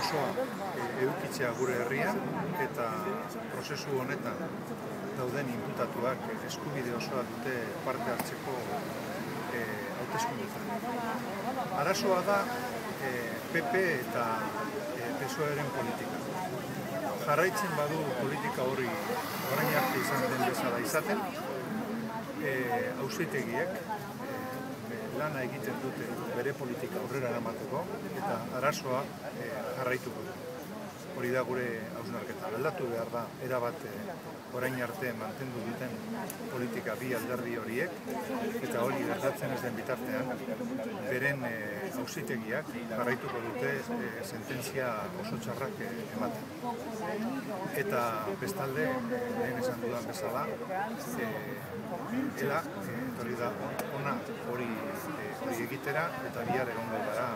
osoa e, edukitzea gure herrian eta prozesu honetan dauden inputatuak eskubide osoa dute parte hartzeko e, hauteskundetan. Arazoa da e, PP eta e, PSOEren politika. Jarraitzen badu politika hori orain arte izan den bezala izaten, e, ausitegiek lana egiten dute bere politika aurrera eramateko eta arazoa e, jarraituko du. Hori da gure hausnarketa. Aldatu behar da, erabat e, orain arte mantendu duten politika bi alderdi horiek eta hori gertatzen ez den bitartean beren e, ausitegiak jarraituko dute e, sententzia oso txarrak e, ematen. Eta bestalde, lehen esan dudan bezala, e, ela, e, hori da, ona hori, e, hori egitera eta bihar egongo gara